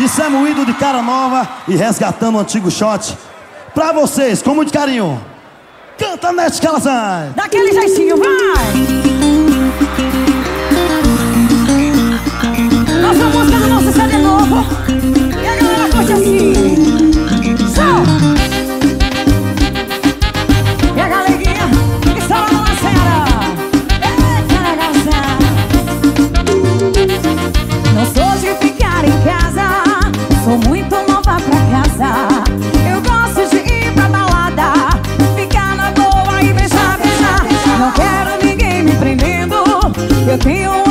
E é moído de cara nova e resgatando o antigo shot. Pra vocês, com muito carinho. Canta Nete Calazan. Daquele jeitinho, vai! Nossa música do nosso CD novo. E a galera curte é assim. Eu tenho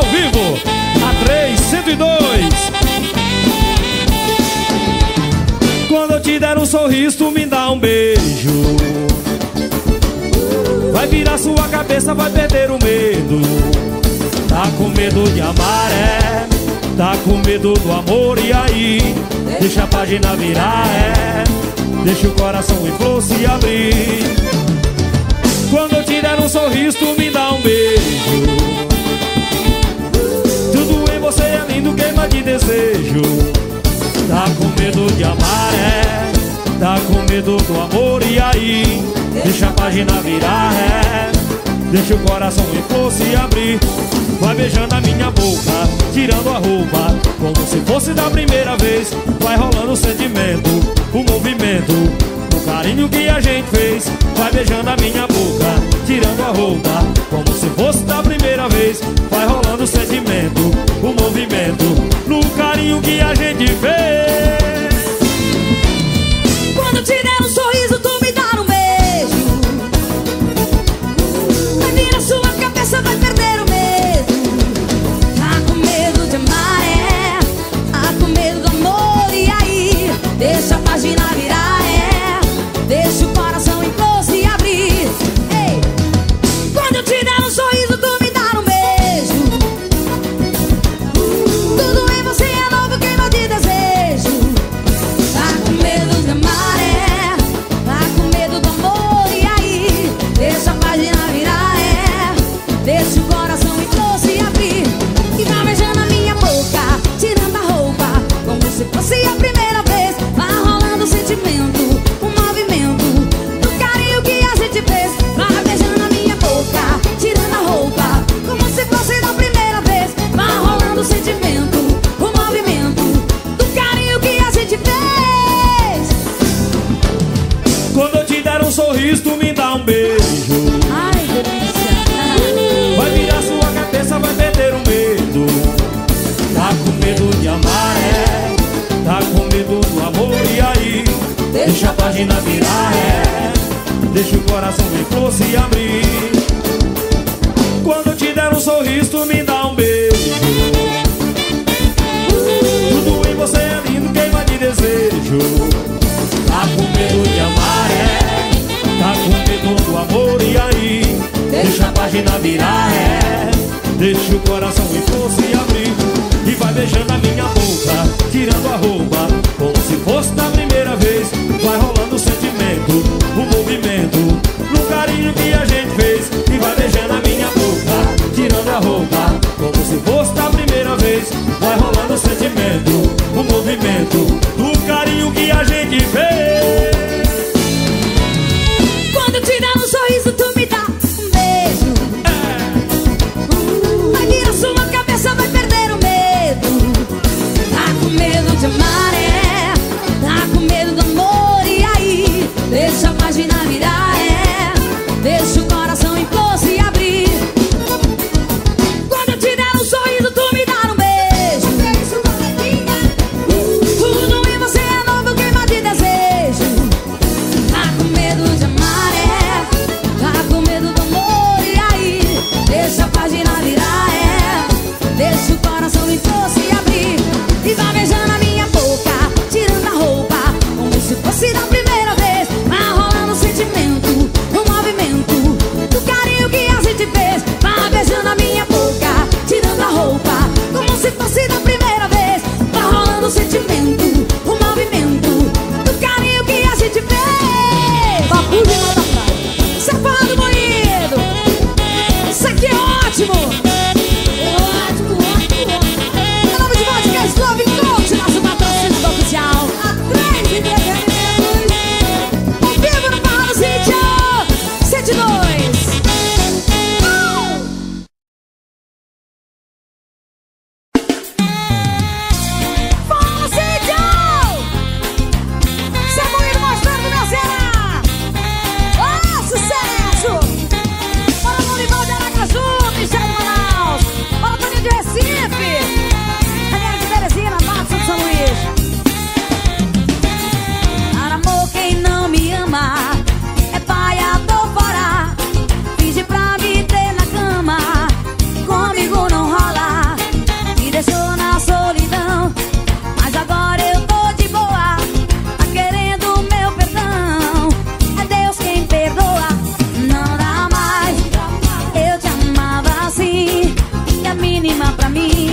ao vivo. A 302. Quando eu te der um sorriso, tu me dá um beijo. Vai virar sua cabeça, vai perder o medo. Tá com medo de amar, é. Tá com medo do amor, e aí? Deixa a página virar, é. Deixa o coração em flor se abrir. Quando eu te der um sorriso, tu me dá um beijo. sentindo queima de desejo. Tá com medo de amar, é. Tá com medo do amor, e aí? Deixa a página virar, é. Deixa o coração em flor se abrir. Vai beijando a minha boca, tirando a roupa. Como se fosse da primeira vez Vai rolando o sentimento, o movimento. O carinho que a gente fez Vai beijando a minha boca, tirando a roupa. Como se fosse da primeira vez Vai rolando o sentimento, o movimento No carinho que a gente fez. Quando te mí.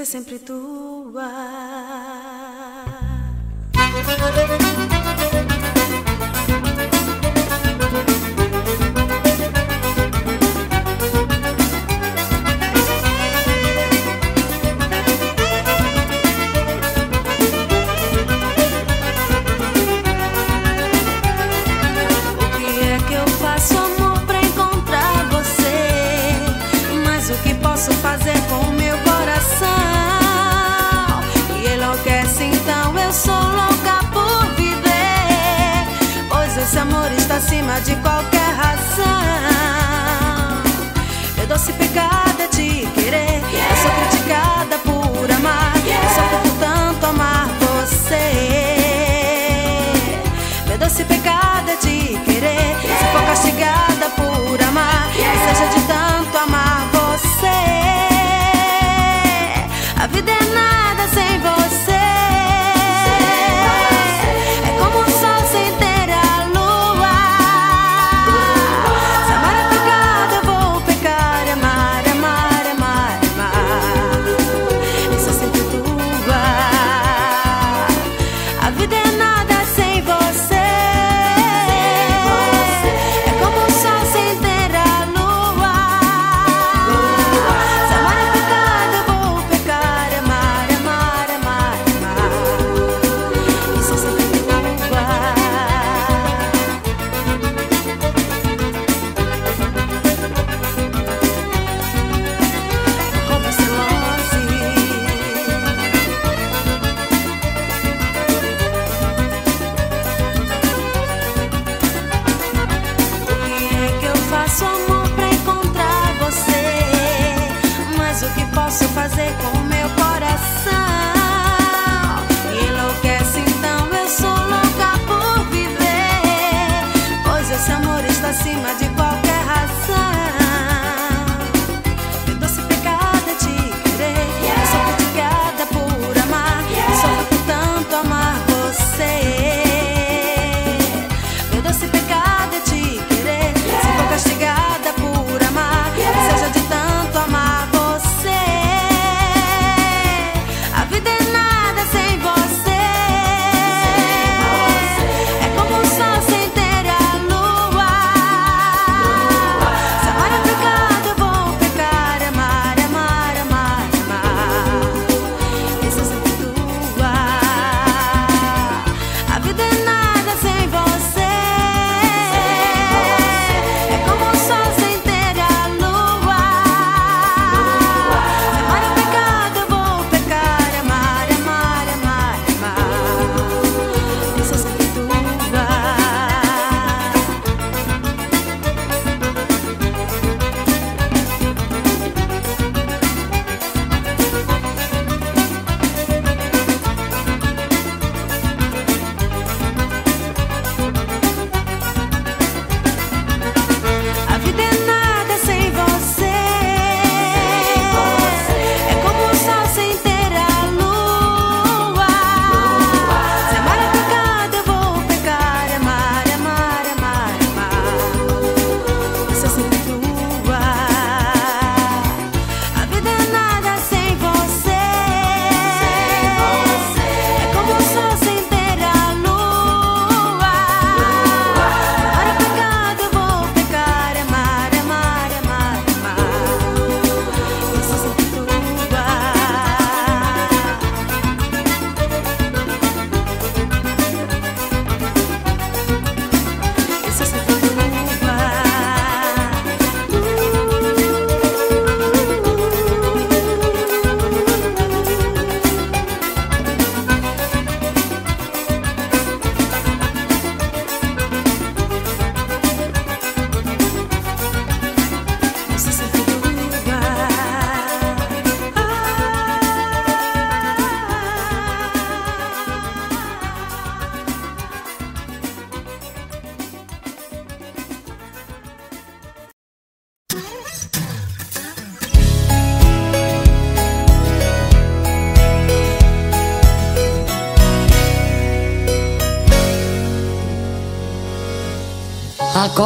Você sempre tua. É faço, amor, pra encontrar você? Mas o que posso fazer com esse amor está acima de qualquer razão. Eu doce pecado é te querer. Eu sou criticada por amar. Eu sofro por tanto amar você. Meu doce pecado é te querer. Se for castigada por amar, que seja de tanto amar você. A vida é nada sem você.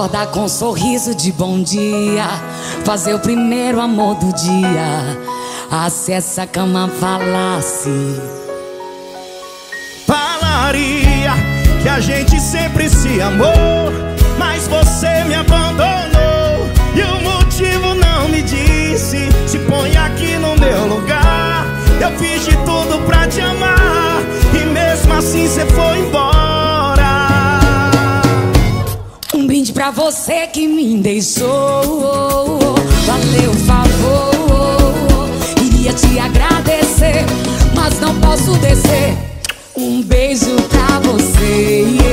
Acordar com um sorriso de bom dia, fazer o primeiro amor do dia. Acessa a cama, falasse. Falaria que a gente sempre se amou, mas você me abandonou e o motivo não me disse. Se põe aqui no meu lugar, eu fiz de tudo pra te amar e mesmo assim você foi embora. Pra você que me deixou. Valeu favor. Iria te agradecer, mas não posso descer. Um beijo pra você.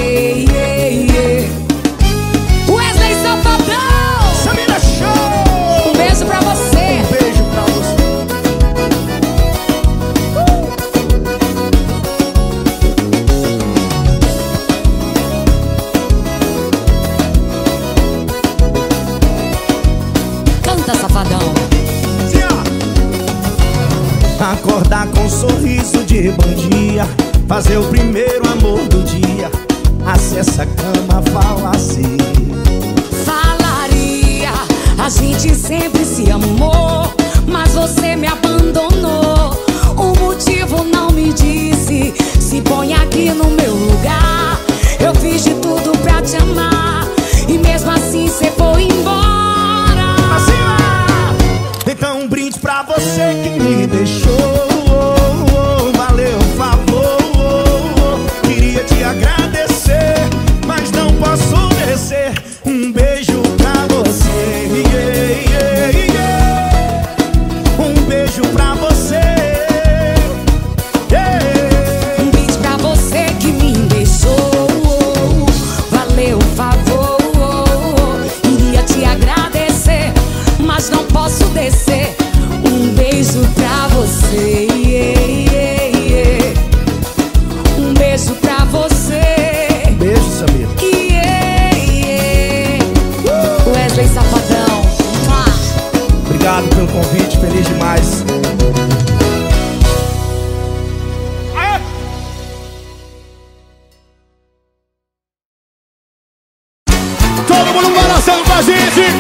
Gente.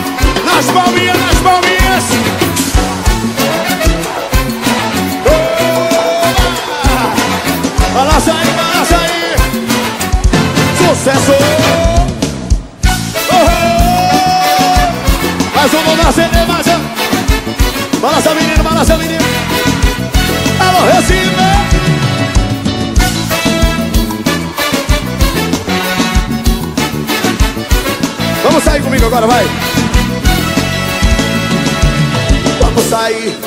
Nas palminhas. Agora, vai. Vamos sair.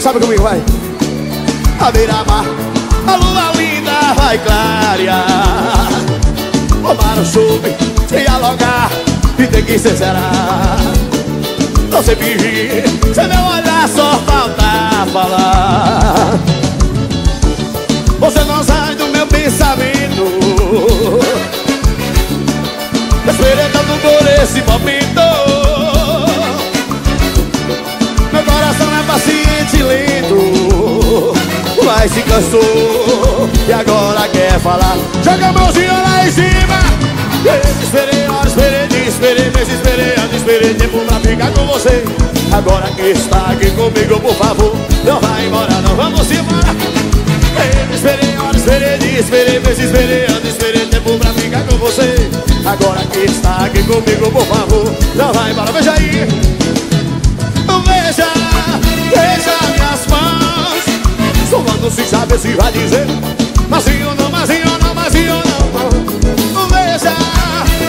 Sabe comigo, vai. A beira-mar, a lua linda vai clarear. Tomar um chuve, dialogar e ter que ser será. Não sei fingir, sem meu olhar só falta falar. Você não sai do meu pensamento. Esperando por esse momento Meu coração é paciente e lento Mas se cansou. E agora quer falar? Joga a mãozinha lá em cima. Esperei esperei dia, esperei esperei anos Esperei tempo pra ficar com você. Agora que está aqui comigo, por favor Não vai embora, não vamos embora. Eu esperei horas, esperei dia, esperei meses, esperei esperei com você. Agora que está aqui comigo, por favor, não vai embora, veja aí. Veja, veja minhas mãos, somando sem saber se vai dizer. Mazinho não, mazinho não, mazinho não. Veja,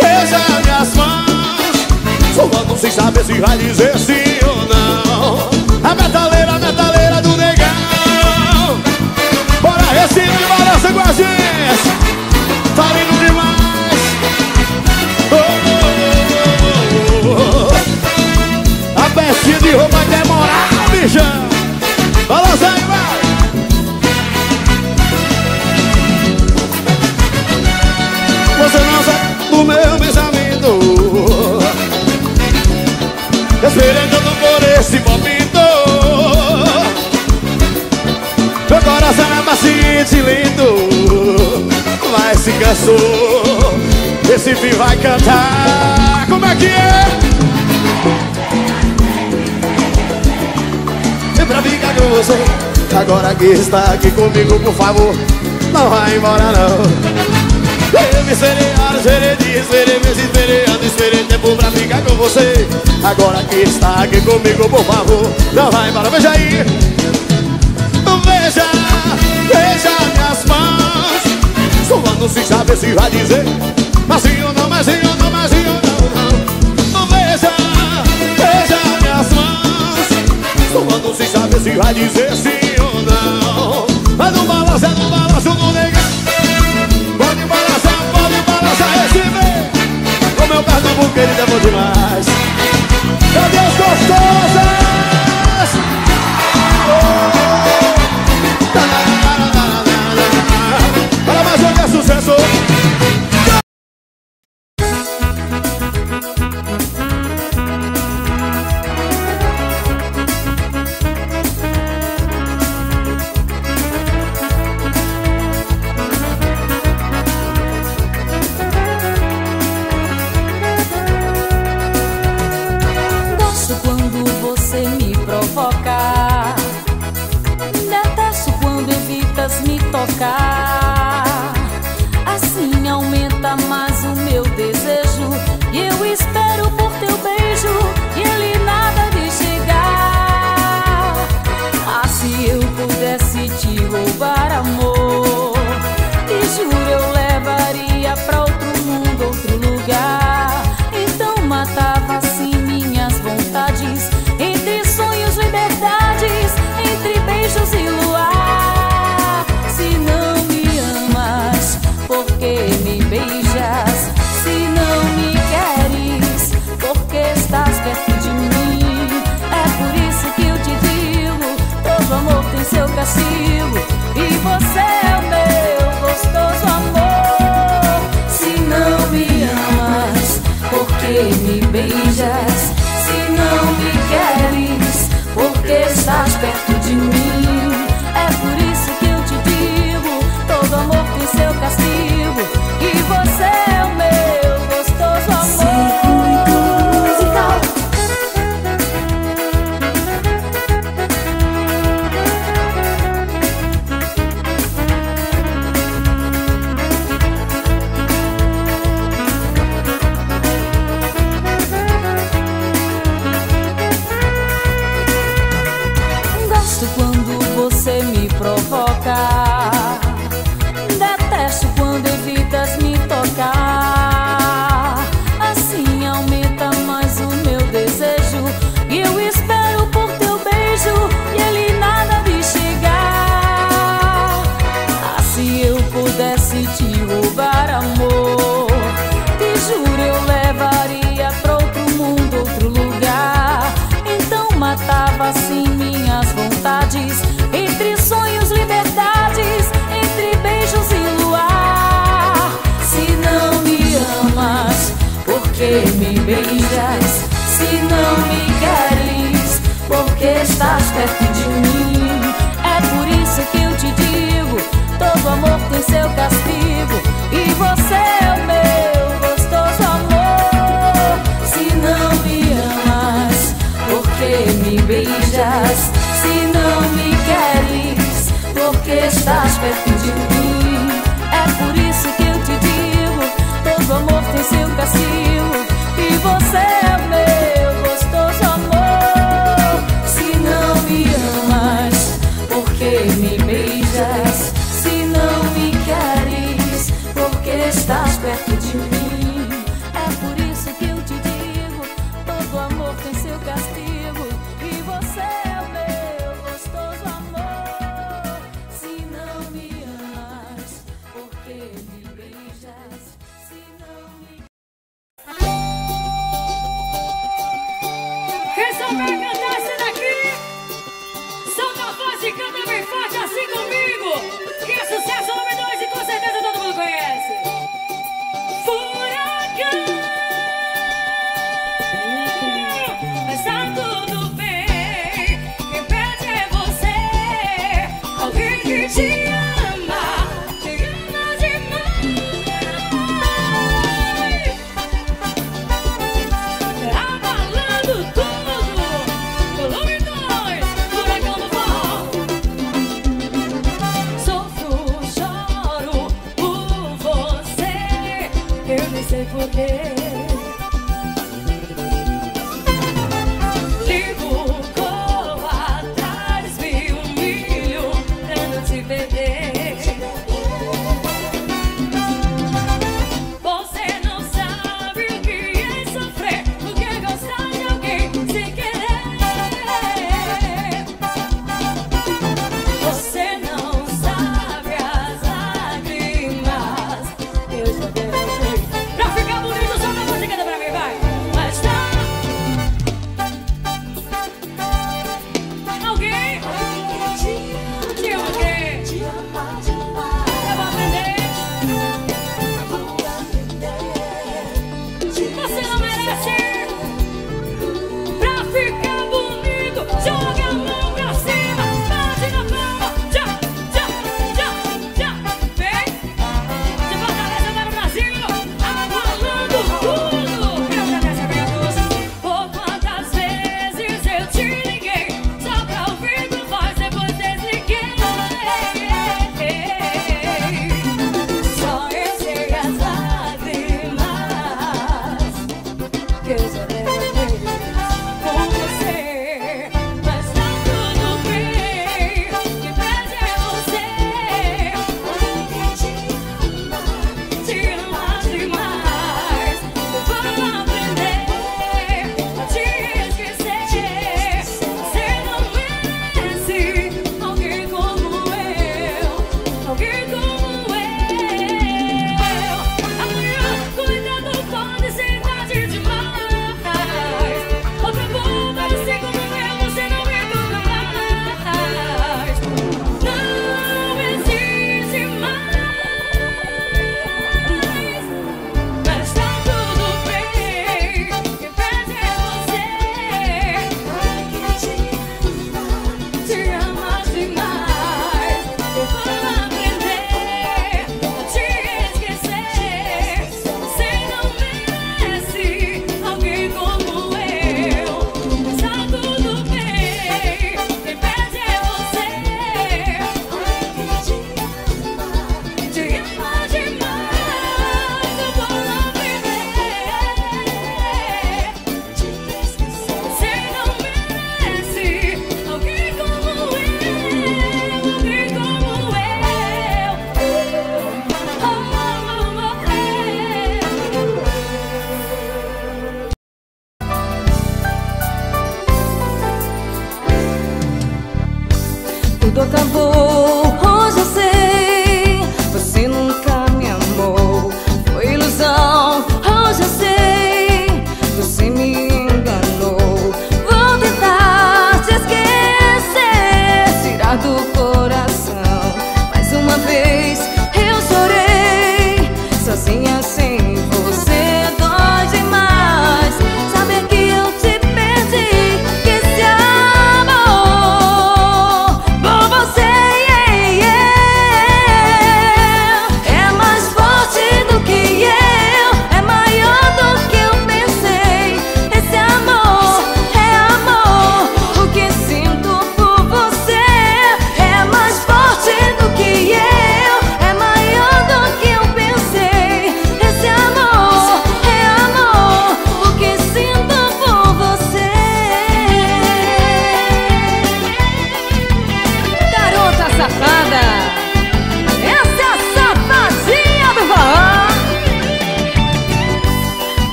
veja minhas mãos, somando sem saber se vai dizer sim Vai cantar. Como é que é? Pra ficar com você, agora que está aqui comigo, por favor, não vá embora não. Eu me serei hora, serei dia, serei mês, serei ano, serei tempo pra ficar com você. Agora que está aqui comigo, por favor, não vá embora. Veja aí, veja, veja minhas mãos. Só não se sabe se vai dizer, mas se não, mas eu não, eu não, não Veja, veja minhas mãos Somando sem saber se vai dizer sim ou não. Mas não balanço, no balança, não nega Pode balançar, pode balançar esse bem O meu Pernambuco, querida, é bom demais. Meu Deus gostosa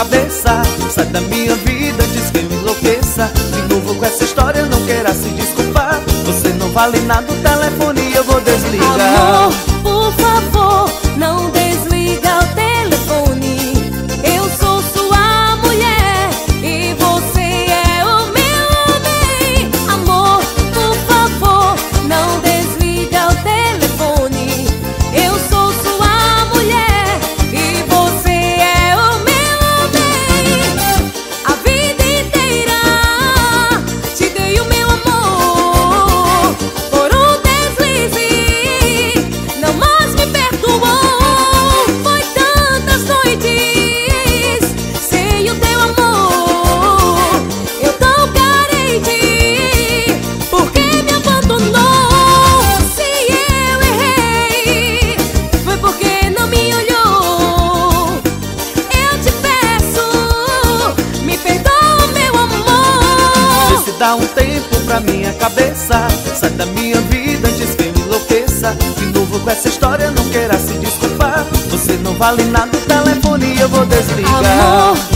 cabeça, sai da minha vida. Sai da minha vida antes que eu enlouqueça De novo com essa história, não queira se desculpar Você não vale nada, o telefone eu vou desligar Amor.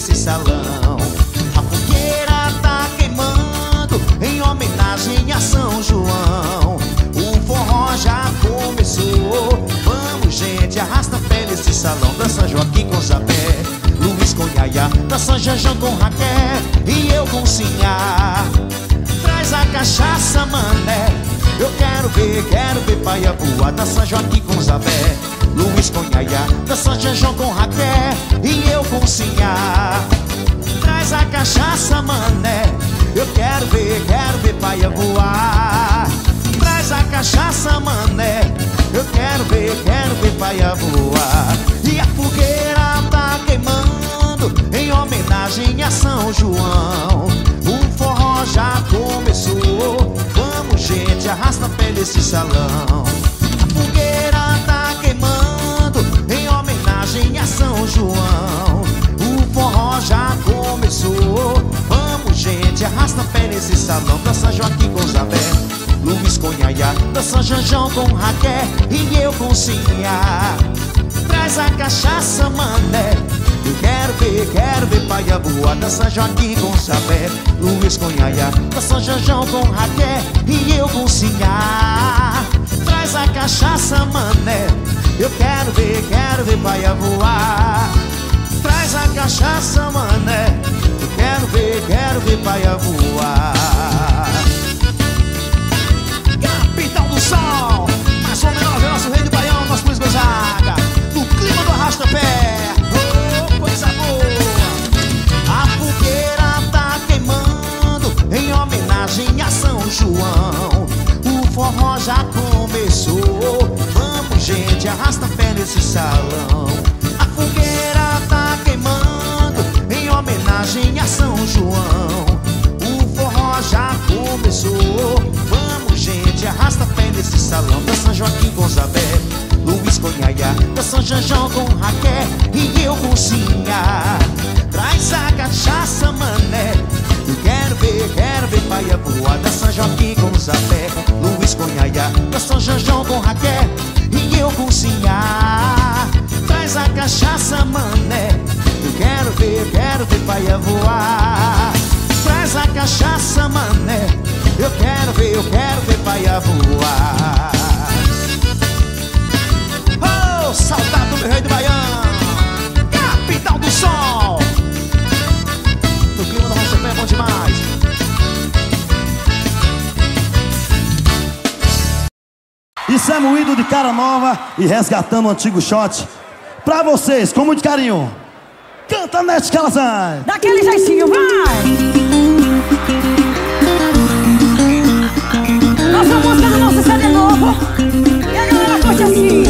desse salão. A fogueira tá queimando em homenagem a São João. O forró já começou. Vamos, gente, arrasta a pé nesse salão. Dança Joaquim com Zabé, Luiz com Yaya, dança Janjão com Raquel e eu com Sinhá. Traz a cachaça, mané. Eu quero ver, quero ver Paia Boa, dança Joaquim com Zabé. Luiz Conhaia, dançante é João com Raquel e eu com Sinhá. Traz a cachaça, mané, eu quero ver, quero ver paia voar. Traz a cachaça, mané, eu quero ver, quero ver paia voar. E a fogueira tá queimando em homenagem a São João. O forró já começou, vamos gente, arrasta pelo esse salão. homenagem a São João. O forró já começou. Vamos, gente, arrasta pé nesse salão. Dança Joaquim com Zabé, Luiz com Yaya, dança Janjão com Raquel e eu com Cia. Traz a cachaça, mané. Eu quero ver, quero ver paia boa Dança Joaquim com Sabé, Luiz com Yaya Dança Janjão com Raquel e eu com Cia. Traz a cachaça, mané eu quero ver, quero ver paia voar. Traz a cachaça, mané. Eu quero ver, quero ver paia voar. cara nova e resgatando o antigo shot. Pra vocês, com muito carinho. Canta Nete Calazan. Daquele jeitinho, vai! Nossa música do nosso CD novo. E a galera curte assim.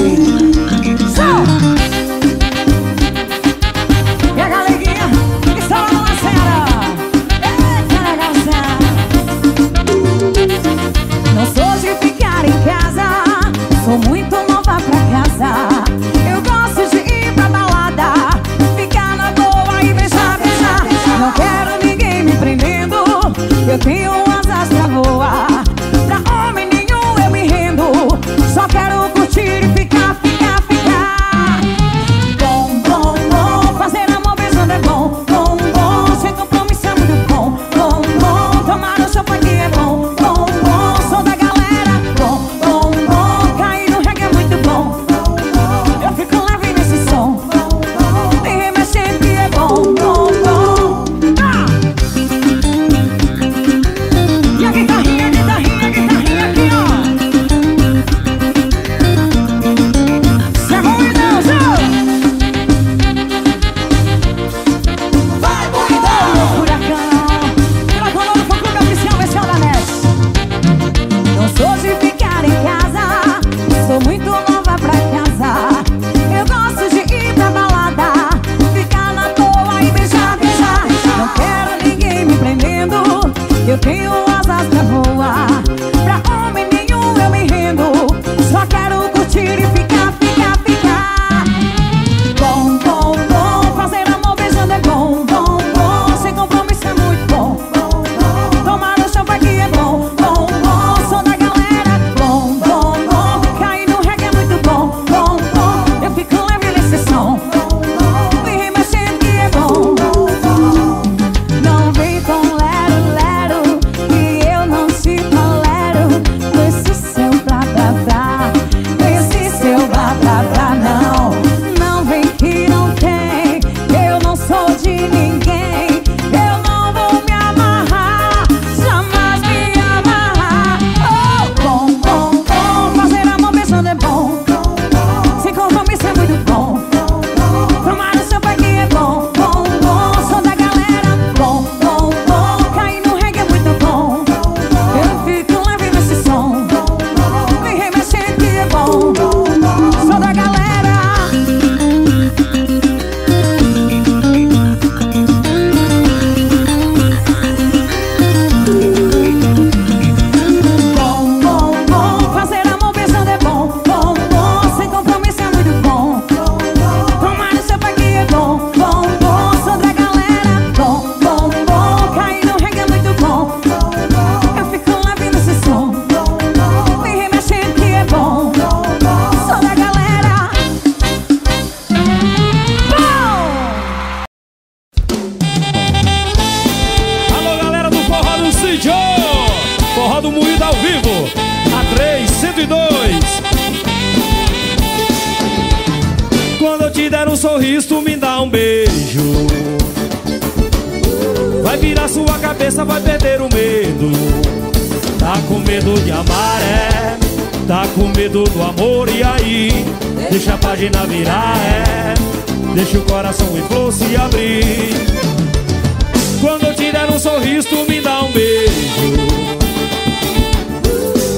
Quando eu te der um sorriso, tu me dá um beijo.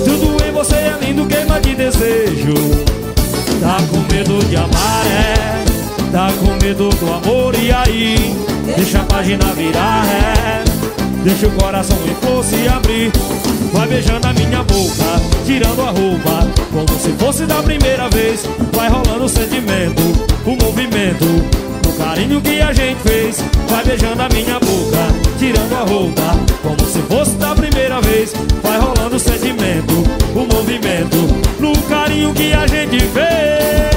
Tudo em você é lindo, queima de desejo. Tá com medo de amar, é. Tá com medo do amor, e aí? Deixa a página virar, é. Deixa o coração em flor se abrir. Vai beijando a minha boca, tirando a roupa. Como se fosse da primeira vez Vai rolando o sentimento, o movimento. No carinho que a gente fez Vai beijando a minha boca Tirando a roupa Como se fosse da primeira vez. Vai rolando o sentimento O movimento No carinho que a gente fez.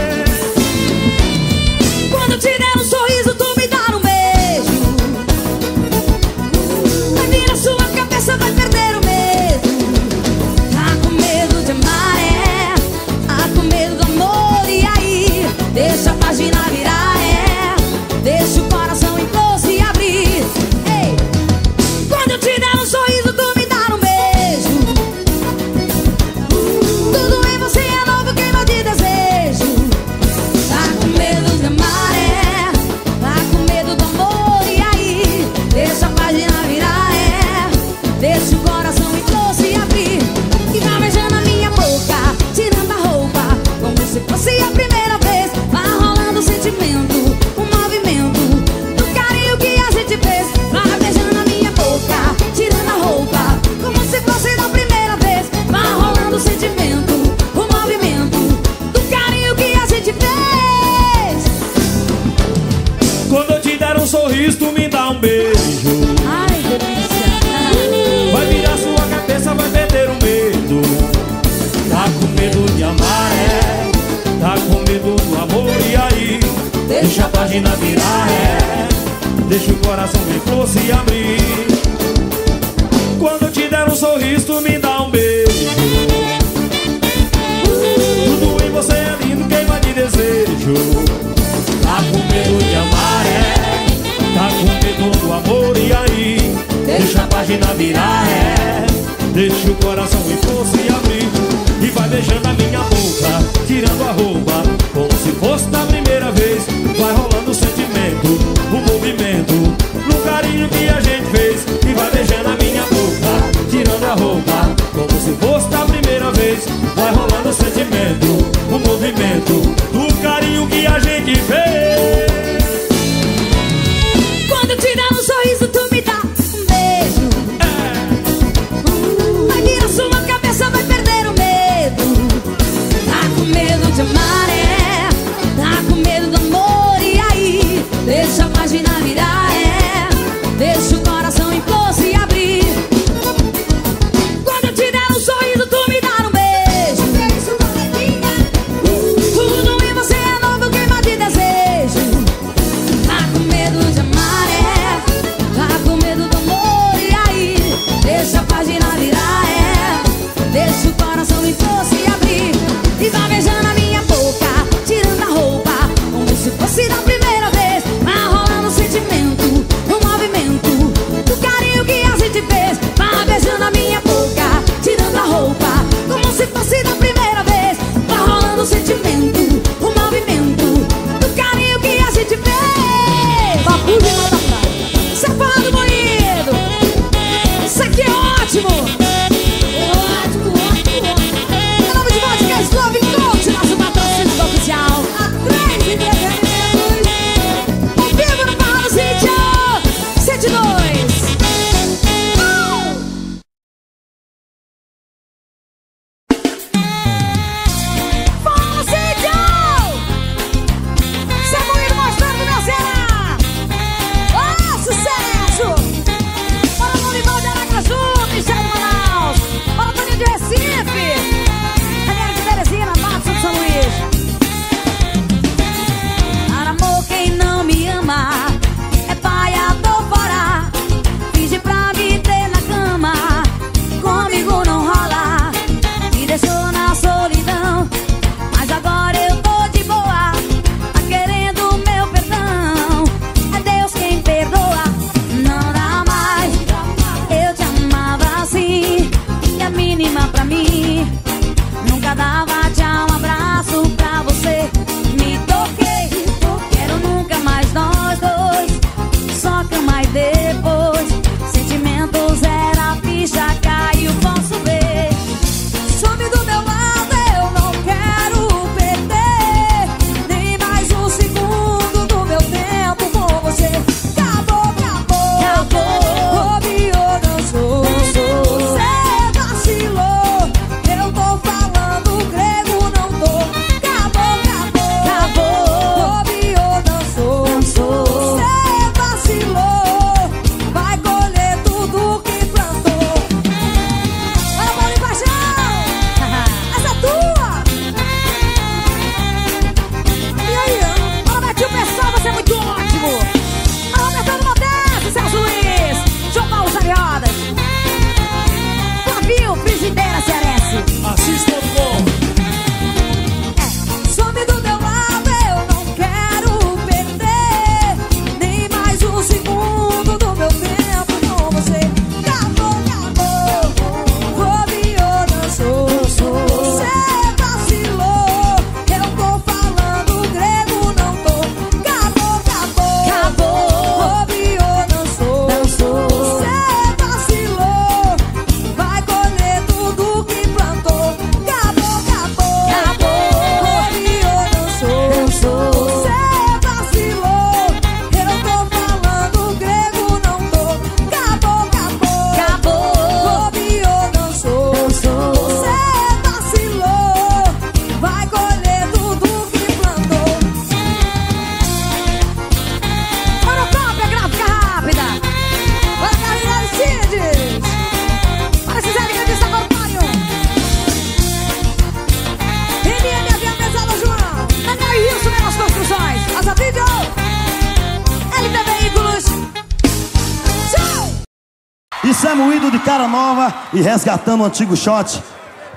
Você moído de cara nova e resgatando o antigo shot.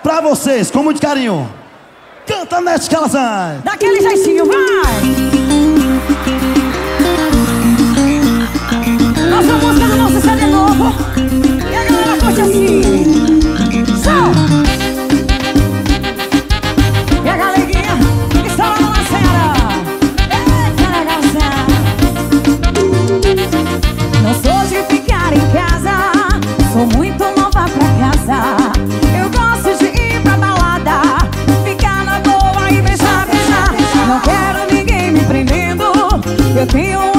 Pra vocês, com muito carinho. Canta Net Calazan. Daquele jeitinho, vai! Nossa música do nosso CD novo. E a galera curte é assim. Sol! E a galerinha está lá na cena. Eita, galera! Não sou de ficar em casa. Eu tenho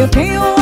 Eu tenho